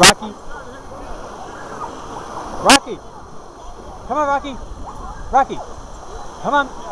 Rocky. Rocky. Come on, Rocky. Rocky. Come on.